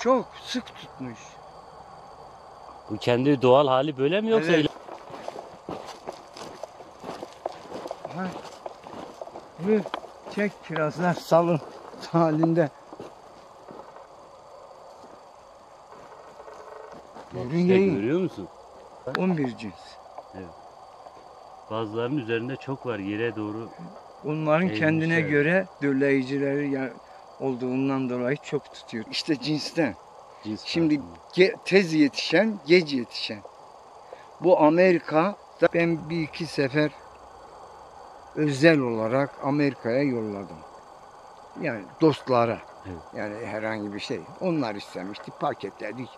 Çok sık tutmuş. Bu kendi doğal hali böyle mi yoksa Evet. Ha. Bu çek kirazlar salın halinde. Yiyin. görüyor musun? 11 cins. Bazılarının üzerinde çok var yere doğru. Eğilmiş, kendine evet. göre dölleyicileri ya- olduğundan dolayı çok tutuyor. İşte cinsten. Cins Şimdi ge- tez yetişen, geç yetişen. Bu Amerika'da ben bir iki sefer özel olarak Amerika'ya yolladım. Yani dostlara. Evet. Yani herhangi bir şey. Onlar istemişti. Paketledik.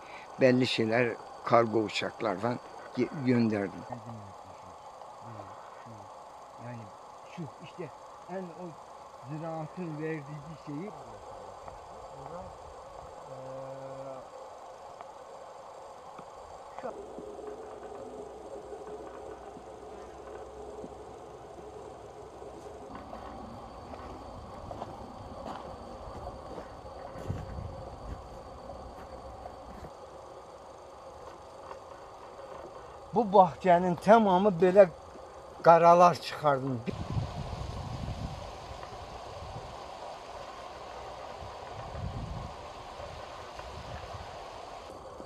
Belli şeyler kargo uçaklardan gönderdim. Yani şu işte en o ziraatın verdiği şeyi Bu bahçenin tamamı böyle karalar çıkardım.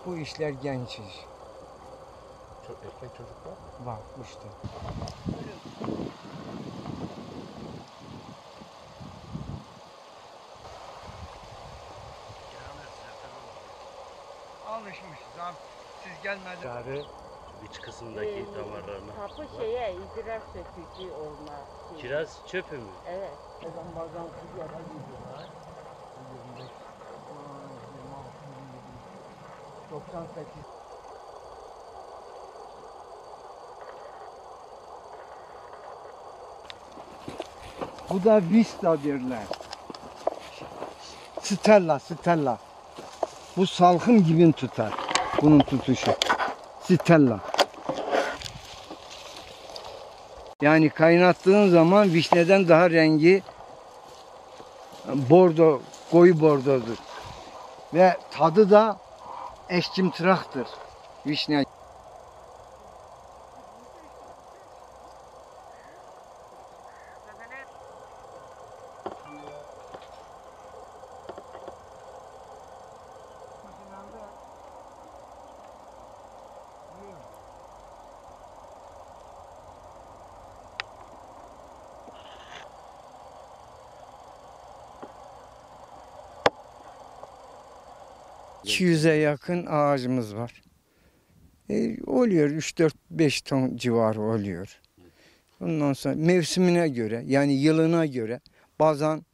Bu işler genç iş. Çok erkek çocuklar. Bak işte. Alışmışız abi. Siz gelmeden. Yani iç kısımdaki damarlarına. Kapı şeye idrar sökücü olma. şeyi. Kiraz çöpü mü? Evet. Bazen bazen kızlara gidiyorlar. 98. Bu da Vista derler. Stella, Stella. Bu salkım gibi tutar. Bunun tutuşu. Stella. Yani kaynattığın zaman vişneden daha rengi bordo, koyu bordodur. Ve tadı da eşcimtıraktır. Vişne. ...200'e yakın ağacımız var. E, oluyor 3-4-5 ton civarı oluyor. Ondan sonra mevsimine göre yani yılına göre bazen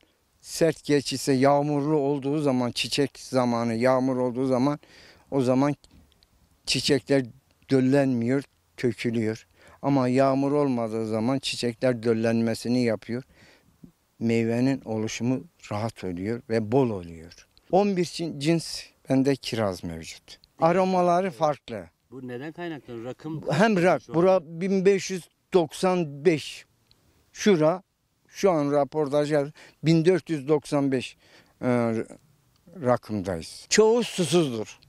sert geçişse yağmurlu olduğu zaman çiçek zamanı yağmur olduğu zaman o zaman çiçekler döllenmiyor, tökülüyor. Ama yağmur olmadığı zaman çiçekler döllenmesini yapıyor. Meyvenin oluşumu rahat oluyor ve bol oluyor. 11 cin- cins bende kiraz mevcut. Aromaları farklı. Bu neden kaynaklanıyor? Rakım Hem rak, Şu an. bura 1595. Şura, şu an raportaj yaz- 1495 e, rakımdayız. Çoğu susuzdur.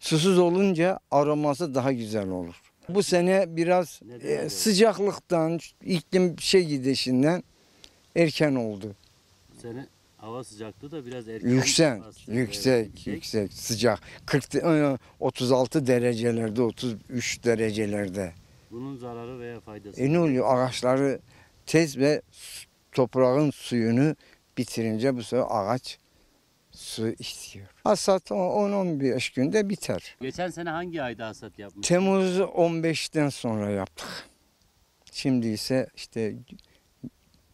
Susuz olunca aroması daha güzel olur. Bu sene biraz Neden e, sıcaklıktan, iklim şey gidişinden erken oldu. sene hava sıcaklığı da biraz erken. Yüksek, aslında. yüksek, Evet, yüksek, sıcak. 40 e, 36 derecelerde, 33 derecelerde. Bunun zararı veya faydası. E ne oluyor? Ağaçları tez ve toprağın suyunu bitirince bu sefer ağaç su istiyor. Hasat 10-15 günde biter. Geçen sene hangi ayda hasat yapmış? Temmuz 15'ten sonra yaptık. Şimdi ise işte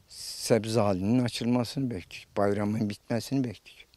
sebze halinin açılmasını bekliyoruz. Bayramın bitmesini bekliyoruz.